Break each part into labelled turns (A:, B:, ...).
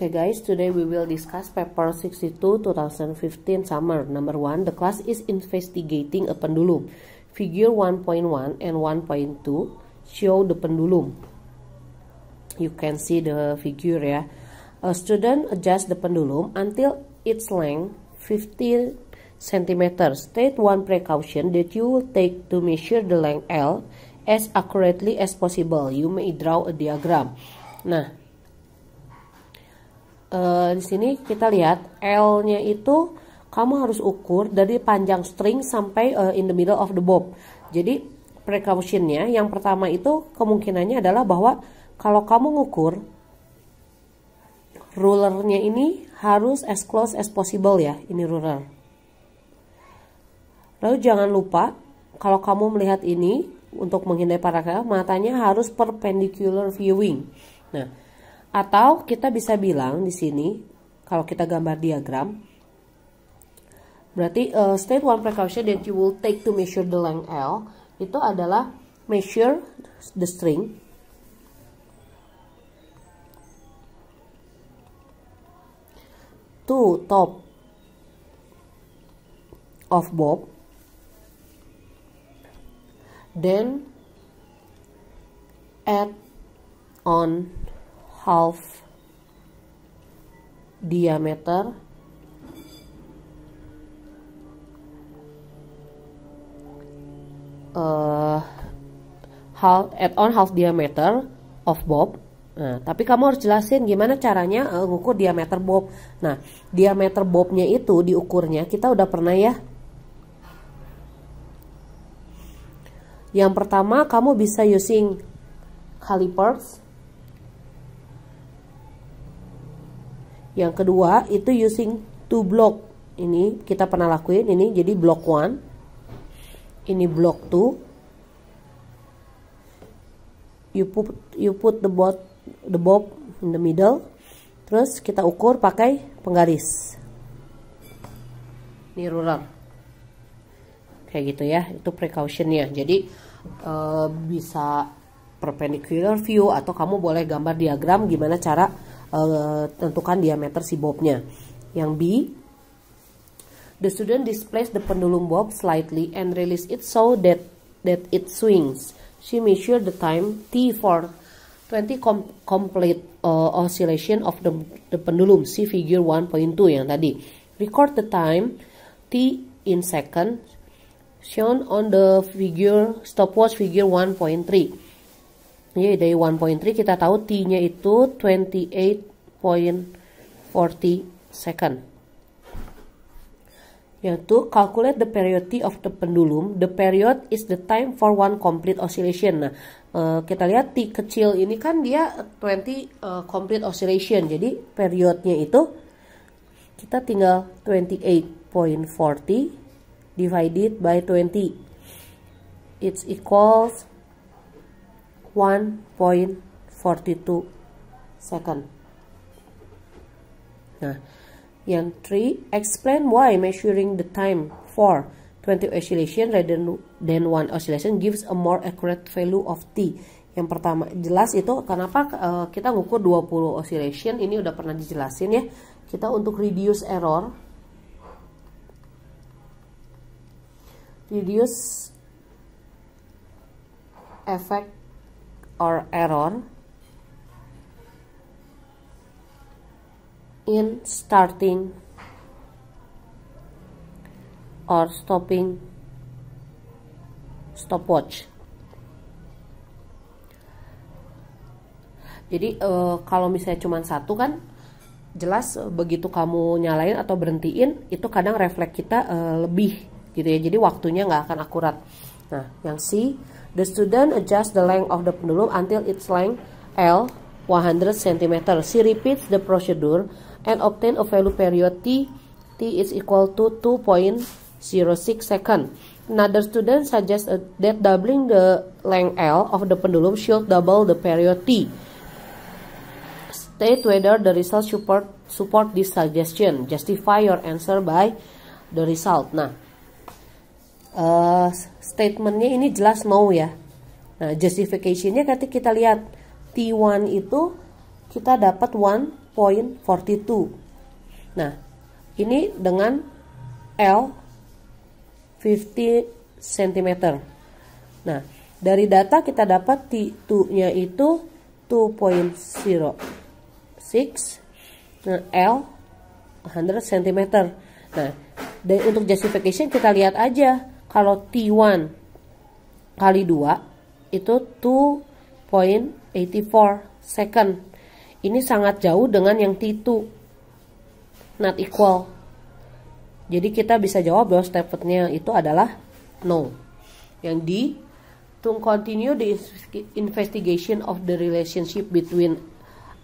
A: Okay guys, today we will discuss paper 62 2015 summer. Number 1, the class is investigating a pendulum. Figure 1.1 and 1.2 show the pendulum. You can see the figure ya. A student adjusts the pendulum until its length 50 cm. State one precaution that you will take to measure the length L as accurately as possible. You may draw a diagram. Nah, uh, di sini kita lihat L-nya itu kamu harus ukur dari panjang string sampai uh, in the middle of the bob. Jadi precautionnya yang pertama itu kemungkinannya adalah bahwa kalau kamu ngukur rulernya ini harus as close as possible ya ini ruler. Lalu jangan lupa kalau kamu melihat ini untuk menghindari paragraf matanya harus perpendicular viewing. Nah, atau kita bisa bilang di sini kalau kita gambar diagram berarti uh, state one precaution that you will take to measure the length L itu adalah measure the string. To top of bob. Then add on half diameter uh, half add on half diameter of bob Nah, tapi kamu harus jelasin gimana caranya uh, ngukur diameter bob. Nah, diameter bobnya itu diukurnya kita udah pernah ya. Yang pertama kamu bisa using calipers Yang kedua itu using two block. Ini kita pernah lakuin ini jadi block one. Ini block two. You put you put the bob the bob in the middle. Terus kita ukur pakai penggaris. Ini ruler. Kayak gitu ya, itu precautionnya. Jadi uh, bisa perpendicular view atau kamu boleh gambar diagram gimana cara uh, tentukan diameter si bobnya. Yang B, the student displays the pendulum bob slightly and release it so that that it swings. She measured the time T for 20 com complete uh, oscillation of the, the pendulum. See figure 1.2 yang tadi. Record the time T in second shown on the figure stopwatch figure 1.3. Jadi dari 1.3 kita tahu T-nya itu 28.40 second. Yaitu calculate the periodicity of the pendulum. The period is the time for one complete oscillation. Nah, uh, kita lihat T kecil ini kan dia 20 uh, eh, complete oscillation. Jadi periodnya itu kita tinggal 28.40 divided by 20. It's equals 1.42 second. Nah, yang 3 explain why measuring the time for 20 oscillation rather than one oscillation gives a more accurate value of t. Yang pertama jelas itu kenapa uh, kita ngukur 20 oscillation ini udah pernah dijelasin ya. Kita untuk reduce error reduce effect or error in starting or stopping stopwatch. Jadi uh, kalau misalnya cuma satu kan jelas uh, begitu kamu nyalain atau berhentiin itu kadang refleks kita uh, lebih gitu ya. Jadi waktunya nggak akan akurat. Nah, yang C The student adjusts the length of the pendulum until its length L 100 cm. She repeats the procedure and obtain a value period T. T is equal to 2.06 second. Another student suggests that doubling the length L of the pendulum should double the period T. State whether the result support support this suggestion. Justify your answer by the result. Nah, uh, statementnya ini jelas no ya. Nah, justificationnya ketika kita lihat T1 itu kita dapat 1.42 2.42 nah ini dengan L 50 cm nah dari data kita dapat T2 nya itu 2.06 nah L 100 cm nah untuk justification kita lihat aja kalau T1 kali 2 itu 2.84 second. Ini sangat jauh dengan yang T2 not equal. Jadi kita bisa jawab bahwa statementnya itu adalah no yang D to continue the investigation of the relationship between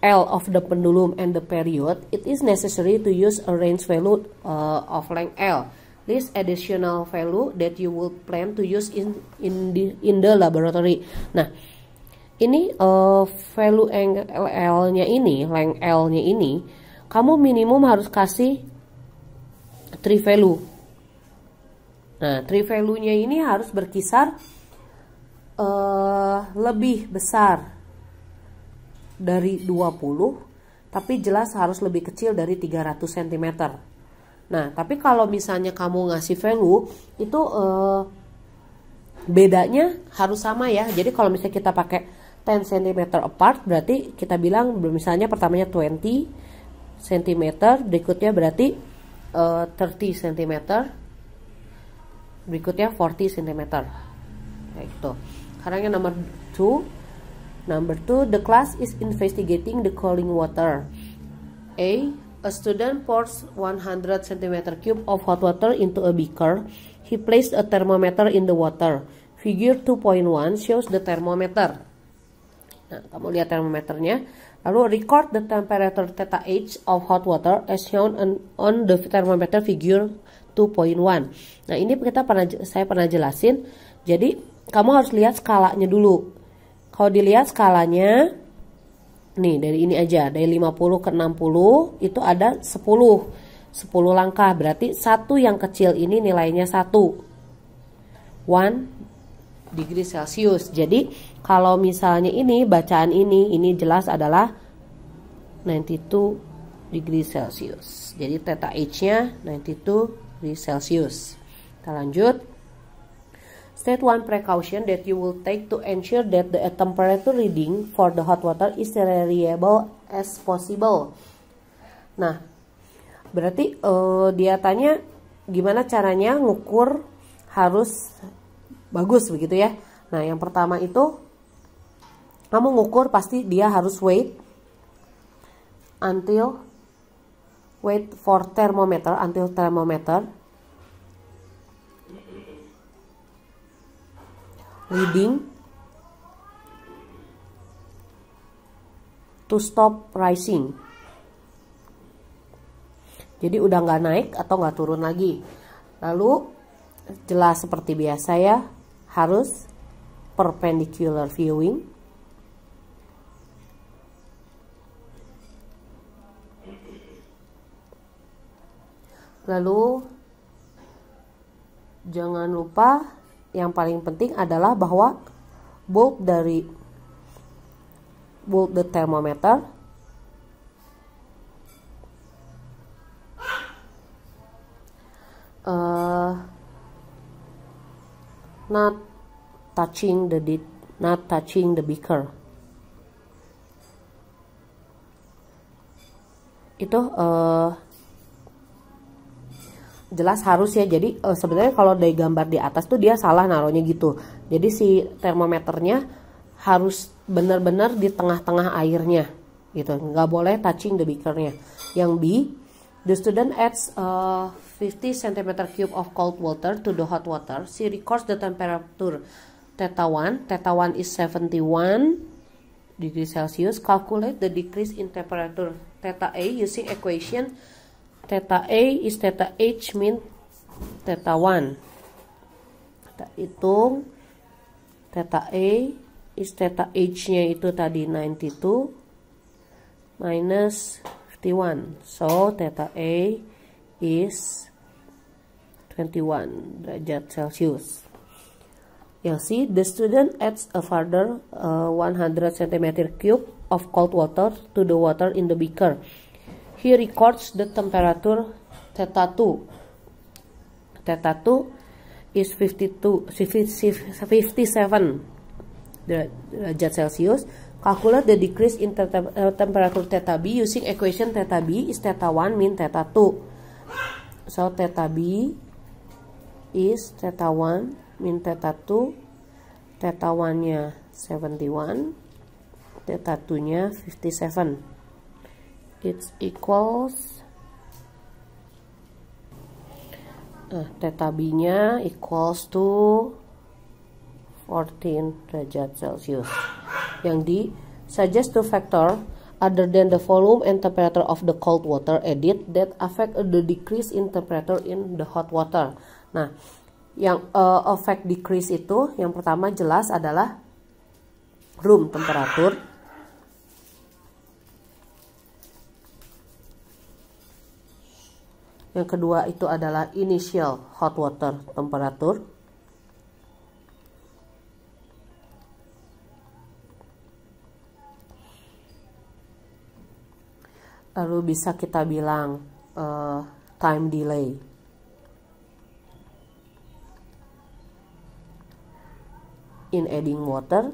A: L of the pendulum and the period, it is necessary to use a range value uh, of length L. This additional value that you will plan to use in in the in the laboratory. Nah, ini uh, value L-nya ini, length L-nya ini, kamu minimum harus kasih tree value. Nah, tree value-nya ini harus berkisar uh, lebih besar dari 20 tapi jelas harus lebih kecil dari 300 cm nah tapi kalau misalnya kamu ngasih value itu uh, bedanya harus sama ya jadi kalau misalnya kita pakai 10 cm apart berarti kita bilang misalnya pertamanya 20 cm berikutnya berarti uh, 30 cm berikutnya 40 cm kayak gitu sekarang yang nomor 2 Number two, the class is investigating the cooling water. A. A student pours 100 cm cube of hot water into a beaker. He placed a thermometer in the water. Figure 2.1 shows the thermometer. Nah, kamu lihat termometernya. Lalu record the temperature theta H of hot water as shown on, on the thermometer figure 2.1. Nah, ini kita pernah saya pernah jelasin. Jadi, kamu harus lihat skalanya dulu. Kalau dilihat skalanya nih dari ini aja dari 50 ke 60 itu ada 10 10 langkah berarti satu yang kecil ini nilainya 1 1 degree celcius jadi kalau misalnya ini bacaan ini ini jelas adalah 92 degree celcius jadi theta h nya 92 degree celcius kita lanjut State one precaution that you will take to ensure that the temperature reading for the hot water is reliable as possible. Nah, berarti uh, dia tanya gimana caranya ngukur harus bagus begitu ya. Nah, yang pertama itu kamu ngukur pasti dia harus wait until wait for thermometer until thermometer reading to stop rising. Jadi udah nggak naik atau nggak turun lagi. Lalu jelas seperti biasa ya, harus perpendicular viewing. Lalu jangan lupa yang paling penting adalah bahwa bulb dari bulb the thermometer uh, not touching the not touching the beaker. Itu uh, jelas harus ya. Jadi uh, sebenarnya kalau dari gambar di atas tuh dia salah naruhnya gitu. Jadi si termometernya harus benar-benar di tengah-tengah airnya gitu. Nggak boleh touching the beakernya. Yang B the student adds uh, 50 cm cube of cold water to the hot water. She records the temperature. Theta 1 theta 1 is 71 degree celsius. Calculate the decrease in temperature. Theta A using equation theta A is theta H min theta 1 kita hitung. Theta A is theta H nya itu tadi 92 minus 51 so theta A is 21 derajat Celcius. You'll see the student adds a further uh, 100 cm cube of cold water to the water in the beaker. He records the temperature theta 2 theta 2 is 52 57 derajat celcius. Calculate the decrease in uh, temperature theta b using equation theta b is theta 1 min theta 2 so theta b is theta 1 min theta 2 theta 1 nya 71 theta 2 nya 57 it equals nah, theta b nya equals to 14 derajat celcius. Yang di suggest to factor other than the volume and temperature of the cold water edit that affect the decrease in temperature in the hot water. Nah yang uh, effect decrease itu yang pertama jelas adalah room temperature yang kedua itu adalah initial hot water temperature. Lalu bisa kita bilang uh, time delay. In adding water.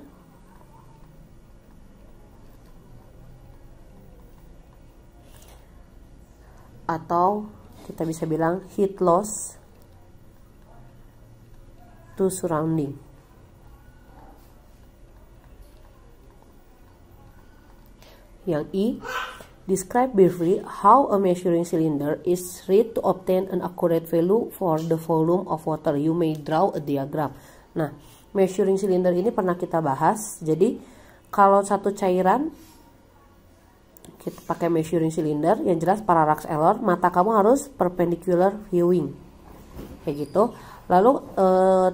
A: Atau kita bisa bilang heat loss to surrounding yang I Describe briefly how a measuring cylinder is read to obtain an accurate value for the volume of water. You may draw a diagram. Nah, measuring cylinder ini pernah kita bahas. Jadi kalau satu cairan kita pakai measuring cylinder, yang jelas parallax error, mata kamu harus perpendicular viewing. Kayak gitu. Lalu e,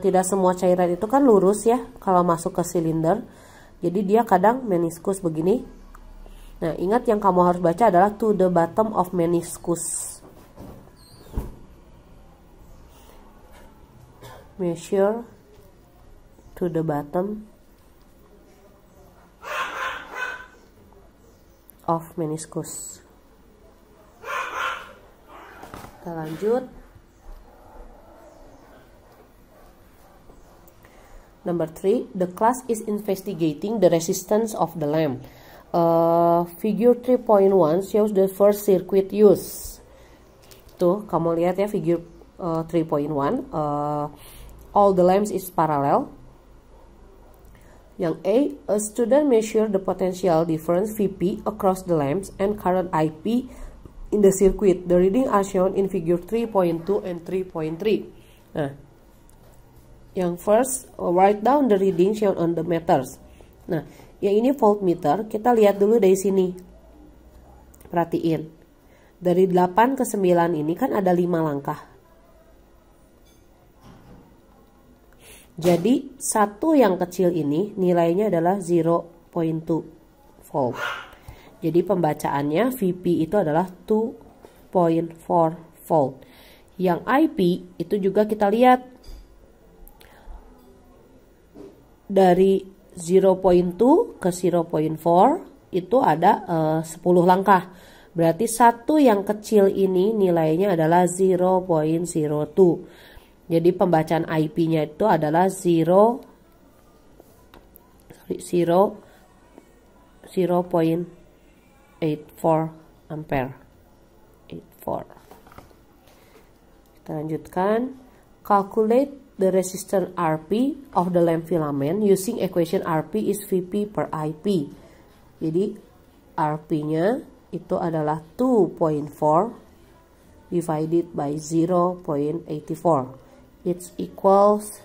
A: tidak semua cairan itu kan lurus ya kalau masuk ke silinder. Jadi dia kadang meniskus begini. Nah, ingat yang kamu harus baca adalah to the bottom of meniscus. Measure to the bottom of meniscus. Kita lanjut. Number three, the class is investigating the resistance of the lamp. Uh, figure 3.1 shows the first circuit use. Tuh, kamu lihat ya figure uh, 3.1. Uh, all the lamps is parallel. Yang A, a student measure the potential difference VP across the lamps and current IP in the circuit. The reading are shown in figure 3.2 and 3.3. Nah, yang first, write down the reading shown on the meters. Nah, yang ini voltmeter, kita lihat dulu dari sini. Perhatiin. Dari 8 ke 9 ini kan ada 5 langkah. Jadi satu yang kecil ini nilainya adalah 0.2 volt. Jadi pembacaannya VP itu adalah 2.4 volt. Yang IP itu juga kita lihat dari 0.2 ke 0.4 itu ada uh, 10 langkah. Berarti satu yang kecil ini nilainya adalah 0.02. Jadi pembacaan IP-nya itu adalah 0 0 0.84 ampere. 84. Kita lanjutkan. Calculate the resistance RP of the lamp filament using equation RP is VP per IP. Jadi RP-nya itu adalah 2.4 divided by 0.84 it equals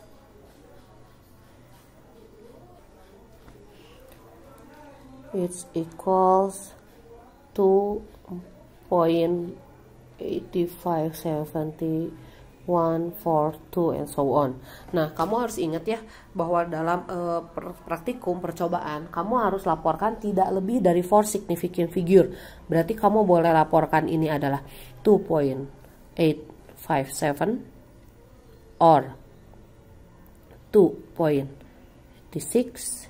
A: it equals 2.8570 1, 4, 2, and so on. Nah, kamu harus ingat ya bahwa dalam uh, praktikum percobaan, kamu harus laporkan tidak lebih dari 4 significant figure. Berarti kamu boleh laporkan ini adalah 2.857 or 2.86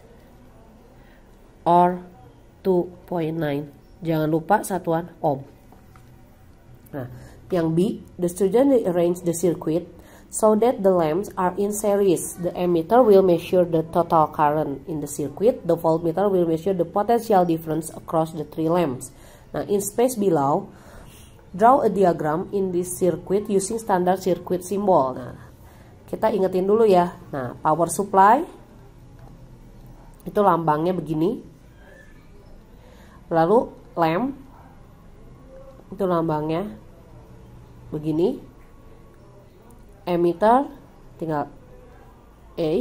A: or 2.9 jangan lupa satuan ohm Nah, yang B, the student arrange the circuit so that the lamps are in series. The emitter will measure the total current in the circuit. The voltmeter will measure the potential difference across the three lamps. Nah, in space below, draw a diagram in this circuit using standard circuit symbol. Nah, kita ingetin dulu ya. Nah, power supply. Itu lambangnya begini. Lalu lamp itu lambangnya. Begini. Emitter tinggal A.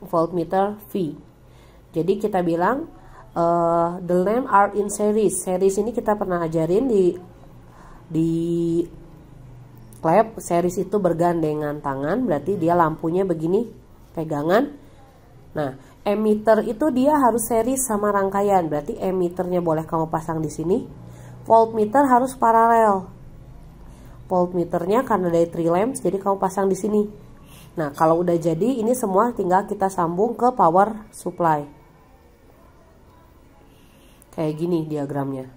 A: Voltmeter V. Jadi kita bilang uh, the lamp are in series. Series ini kita pernah ajarin di di lab series itu bergandengan tangan berarti dia lampunya begini pegangan. Nah emitter itu dia harus series sama rangkaian berarti emitternya boleh kamu pasang di sini. Voltmeter harus paralel. Voltmeternya karena dari 3 lamps jadi kamu pasang di sini. Nah kalau udah jadi ini semua tinggal kita sambung ke power supply. Kayak gini diagramnya.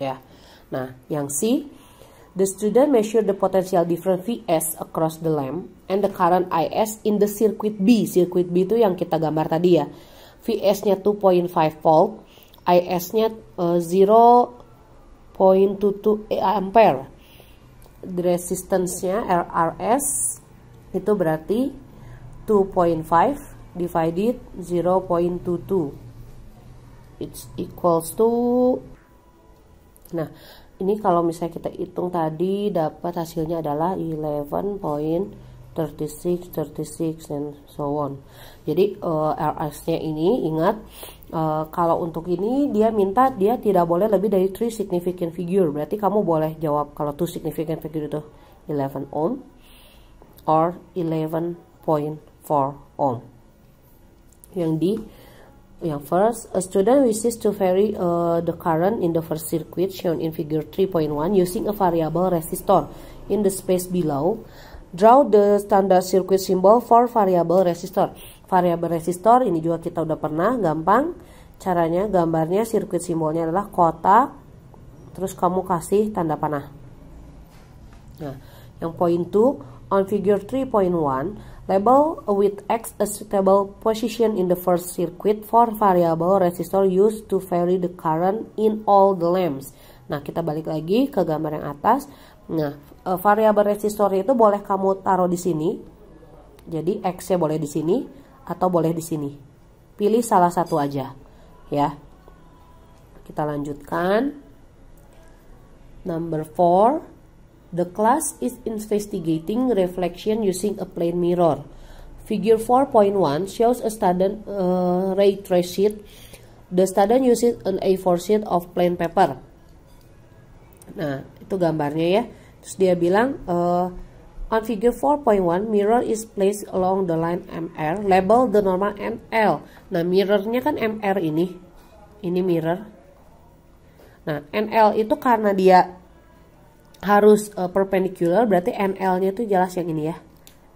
A: Ya. Nah yang C the student measure the potential difference Vs across the lamp and the current Is in the circuit B. Circuit B itu yang kita gambar tadi ya. Vs nya 2.5 volt IS-nya uh, 0.22 ampere. Resistance-nya RRS itu berarti 2.5 divided 0.22 it's equals to nah ini kalau misalnya kita hitung tadi dapat hasilnya adalah 11. 36, 36 and so on. Jadi uh, eh, RS-nya ini ingat uh, kalau untuk ini dia minta dia tidak boleh lebih dari 3 significant figure. Berarti kamu boleh jawab kalau 2 significant figure itu 11 ohm or 11.4 ohm. Yang di yang first, a student wishes to vary uh, the current in the first circuit shown in figure 3.1 using a variable resistor in the space below. Draw the standard circuit symbol for variable resistor. Variable resistor ini juga kita udah pernah, gampang. Caranya gambarnya sirkuit simbolnya adalah kotak, terus kamu kasih tanda panah. Nah, yang point 2 on figure 3.1 label with X a suitable position in the first circuit for variable resistor used to vary the current in all the lamps. Nah, kita balik lagi ke gambar yang atas. Nah, uh, variabel resistor itu boleh kamu taruh di sini. Jadi X-nya boleh di sini atau boleh di sini. Pilih salah satu aja, ya. Kita lanjutkan. Number 4. The class is investigating reflection using a plane mirror. Figure 4.1 shows a student uh, ray trace sheet. The student uses an A4 sheet of plain paper. Nah, itu gambarnya ya. Terus dia bilang uh, on figure 4.1 mirror is placed along the line MR label the normal NL. Nah, mirrornya kan MR ini. Ini mirror. Nah, NL itu karena dia harus uh, perpendicular berarti NL-nya itu jelas yang ini ya.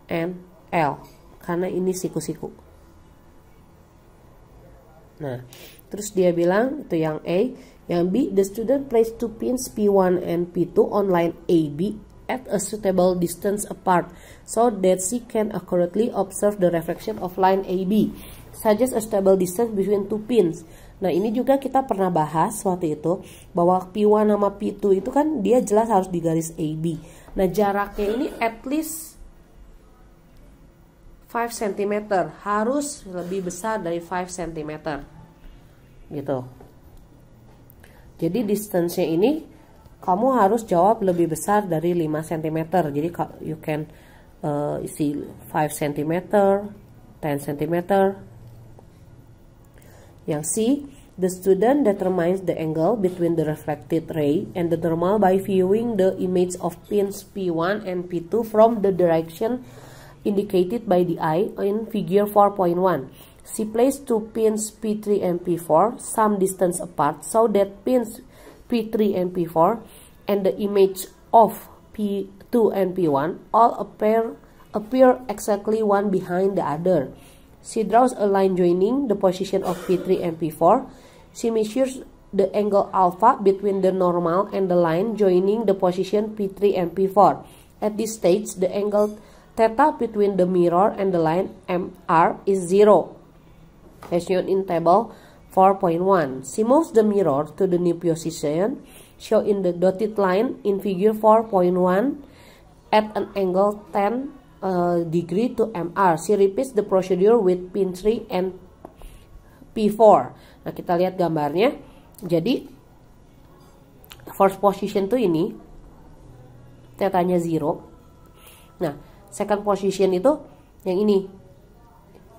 A: NL karena ini siku-siku. Nah, terus dia bilang itu yang A yang B, the student placed two pins P1 and P2 on line AB at a suitable distance apart so that she can accurately observe the reflection of line AB. Suggest a stable distance between two pins. Nah ini juga kita pernah bahas waktu itu bahwa P1 sama P2 itu kan dia jelas harus di garis AB. Nah jaraknya ini at least 5 cm harus lebih besar dari 5 cm gitu jadi distance-nya ini kamu harus jawab lebih besar dari 5 cm. Jadi you can uh, isi 5 cm, 10 cm. Yang C, the student determines the angle between the reflected ray and the normal by viewing the image of pins P1 and P2 from the direction indicated by the eye in figure 4.1. She placed two pins P3 and P4 some distance apart so that pins P3 and P4 and the image of P2 and P1 all appear appear exactly one behind the other. She draws a line joining the position of P3 and P4. She measures the angle alpha between the normal and the line joining the position P3 and P4. At this stage, the angle theta between the mirror and the line MR is zero, as shown in table 4.1. She moves the mirror to the new position, shown in the dotted line in figure 4.1 at an angle 10 uh, degree to MR. She repeats the procedure with pin 3 and P4. Nah, kita lihat gambarnya. Jadi, first position tuh ini, tetanya 0. Nah, second position itu yang ini.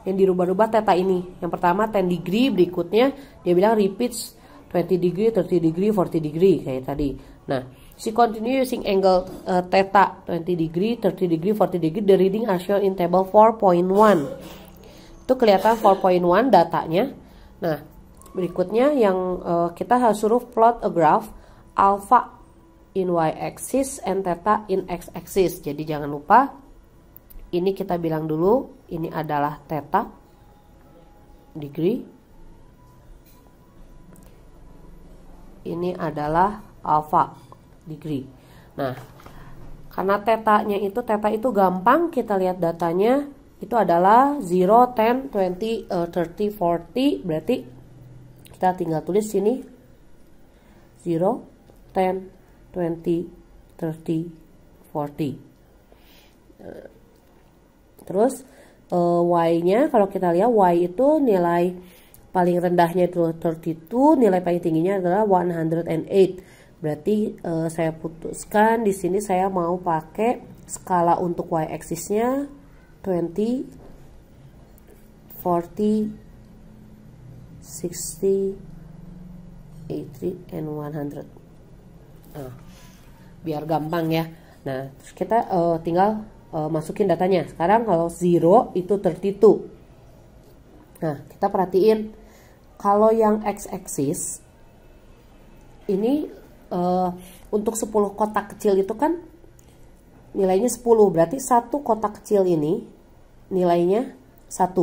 A: Yang dirubah-rubah teta ini. Yang pertama 10 degree, berikutnya dia bilang repeats 20 degree, 30 degree, 40 degree kayak tadi. Nah, She continue using angle uh, theta 20 degree, 30 degree, 40 degree. The reading are shown in table 4.1. Itu kelihatan 4.1 datanya. Nah, berikutnya yang uh, kita harus suruh plot a graph alpha in y-axis and theta in x-axis. Jadi jangan lupa ini kita bilang dulu ini adalah theta degree. Ini adalah alpha degree. Nah, karena tetanya itu teta itu gampang kita lihat datanya itu adalah 0, 10, 20, uh, 30, 40 berarti kita tinggal tulis sini 0, 10, 20, 30, 40 uh, terus uh, y-nya kalau kita lihat y itu nilai paling rendahnya itu 32 nilai paling tingginya adalah 108 Berarti uh, saya putuskan di sini saya mau pakai skala untuk y axisnya 20 40 60 80 and 100. Nah, biar gampang ya. Nah, terus kita uh, tinggal uh, masukin datanya. Sekarang kalau 0 itu 32. Nah, kita perhatiin kalau yang x axis ini uh, untuk 10 kotak kecil itu kan nilainya 10 berarti satu kotak kecil ini nilainya 1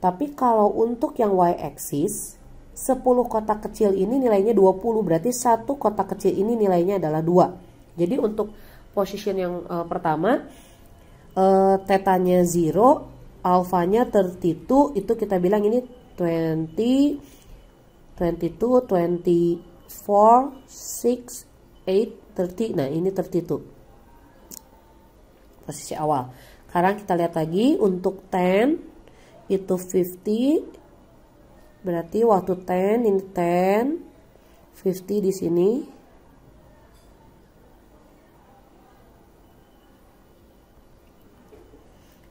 A: tapi kalau untuk yang y axis 10 kotak kecil ini nilainya 20 berarti satu kotak kecil ini nilainya adalah 2 jadi untuk position yang uh, pertama uh, tetanya 0 alfanya 32 itu kita bilang ini 20 22 20 4, 6, 8, 30. Nah, ini 32. Posisi awal. Sekarang kita lihat lagi untuk 10 itu 50. Berarti waktu 10 ini 10, 50 di sini.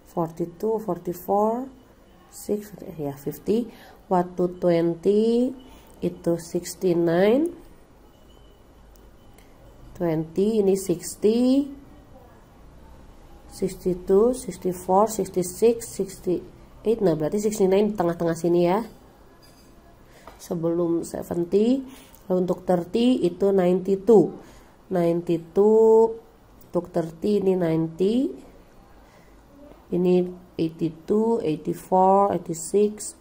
A: Forty-two, forty-four, six, ya fifty. Waktu twenty itu 69 20 ini 60 62 64 66 68 nah berarti 69 di tengah-tengah sini ya. Sebelum 70 untuk 30 itu 92 92 untuk 30 ini 90 ini 82 84 86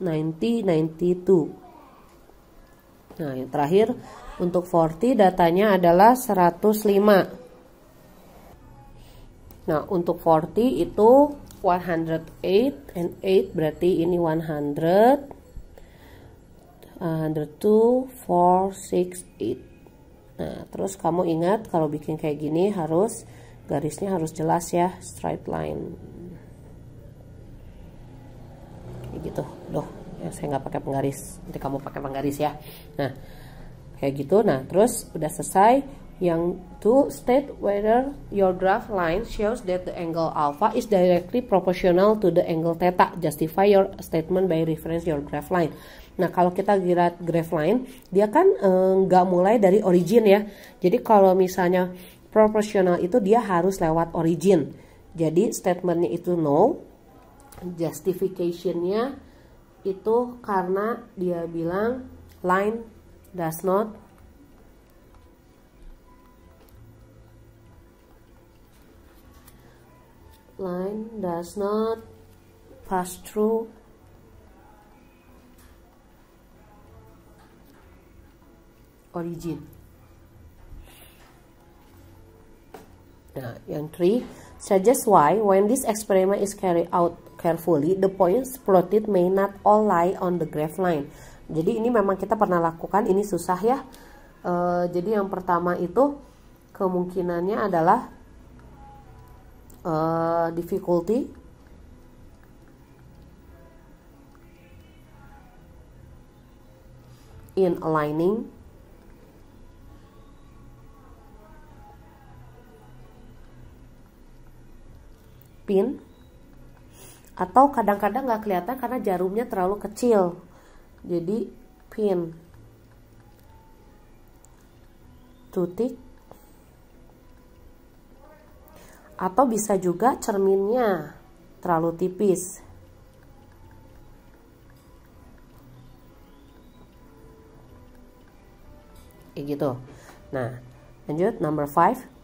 A: 88 90 92 Nah, yang terakhir untuk 40 datanya adalah 105. Nah, untuk 40 itu 108 and 8 berarti ini 100 102 4 6 8. Nah, terus kamu ingat kalau bikin kayak gini harus garisnya harus jelas ya, straight line. Kayak gitu. Doh ya saya nggak pakai penggaris. Nanti kamu pakai penggaris ya. Nah kayak gitu. Nah terus udah selesai. Yang to state whether your graph line shows that the angle alpha is directly proportional to the angle theta. Justify your statement by reference your graph line. Nah kalau kita lihat graph line dia kan eh, nggak eh, mulai dari origin ya. Jadi kalau misalnya proportional itu dia harus lewat origin. Jadi statementnya itu no justificationnya itu karena dia bilang line does not line does not pass through origin. Nah, yang three, suggest why when this experiment is carried out carefully, the points plotted may not all lie on the graph line. Jadi ini memang kita pernah lakukan, ini susah ya. Uh, jadi yang pertama itu kemungkinannya adalah uh, difficulty in aligning pin atau kadang-kadang nggak kelihatan karena jarumnya terlalu kecil. Jadi pin. Tutik atau bisa juga cerminnya terlalu tipis. Kayak gitu. Nah lanjut number 5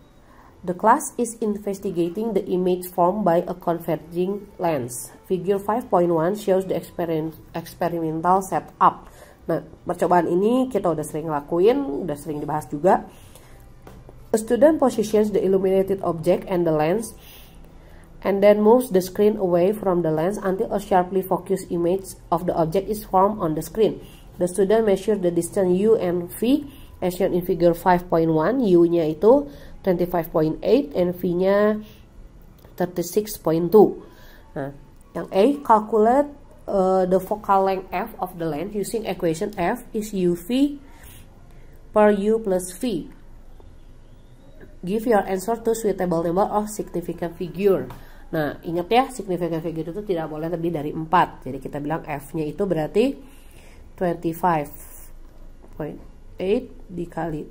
A: The class is investigating the image formed by a converging lens. Figure 5.1 shows the experiment, experimental setup. Nah, percobaan ini kita udah sering lakuin, udah sering dibahas juga. A student positions the illuminated object and the lens and then moves the screen away from the lens until a sharply focused image of the object is formed on the screen. The student measures the distance u and v as shown in figure 5.1. U-nya itu 25.8 and V-nya 36.2. Nah, yang A calculate uh, the focal length f of the lens using equation f is uv per u plus v. Give your answer to suitable number of significant figure. Nah, ingat ya, significant figure itu tidak boleh lebih dari 4. Jadi kita bilang f-nya itu berarti 25.8 dikali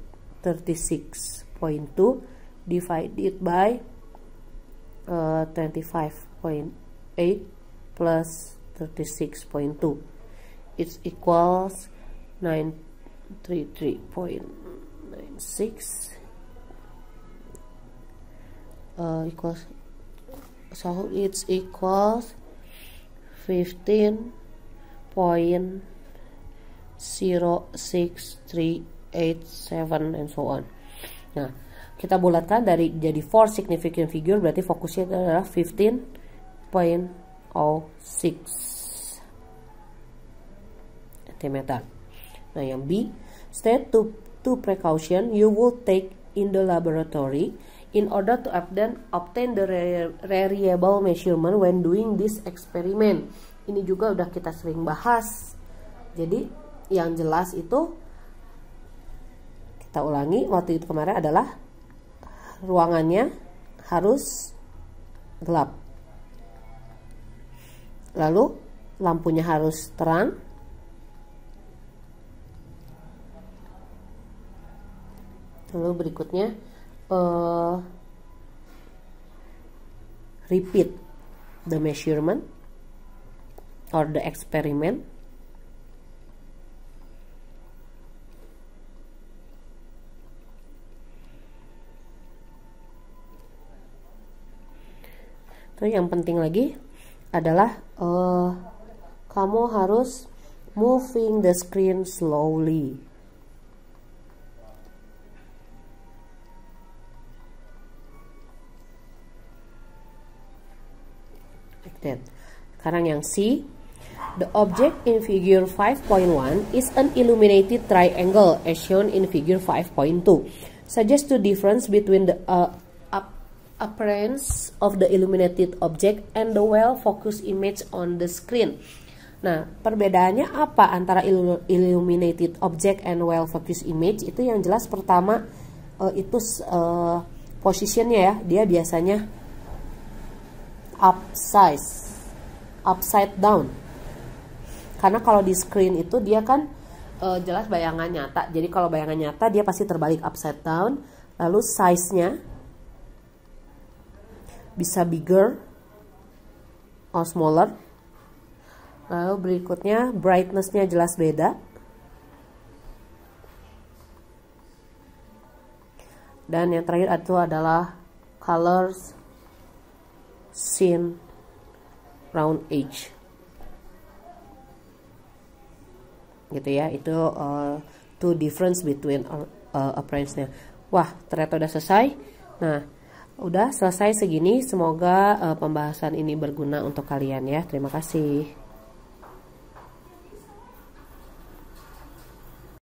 A: 36 25.2 divided by uh, 25.8 plus 36.2 it equals 933.96 uh, equals so it's equals 15 point zero six three eight seven and so on Nah, kita bulatkan dari jadi four significant figure berarti fokusnya adalah 15.06 cm. Nah, yang B, state to to precaution you will take in the laboratory in order to obtain obtain the variable measurement when doing this experiment. Ini juga udah kita sering bahas. Jadi, yang jelas itu kita ulangi waktu itu kemarin adalah ruangannya harus gelap. Lalu lampunya harus terang. Lalu berikutnya uh, repeat the measurement or the experiment Terus yang penting lagi adalah uh, kamu harus moving the screen slowly. Like that. Sekarang yang C. The object in figure 5.1 is an illuminated triangle as shown in figure 5.2. Suggest the difference between the uh, appearance of the illuminated object and the well-focused image on the screen. Nah, perbedaannya apa antara illuminated object and well-focused image? Itu yang jelas pertama uh, itu uh, positionnya ya, dia biasanya upside, upside down. Karena kalau di screen itu dia kan uh, jelas bayangan nyata. Jadi kalau bayangan nyata dia pasti terbalik upside down. Lalu size-nya bisa bigger or smaller lalu berikutnya brightnessnya jelas beda dan yang terakhir itu adalah colors seen round edge gitu ya itu uh, two difference between uh, uh, appearance-nya. Wah, ternyata udah selesai. Nah, udah selesai segini. Semoga uh, pembahasan ini berguna untuk kalian ya. Terima kasih.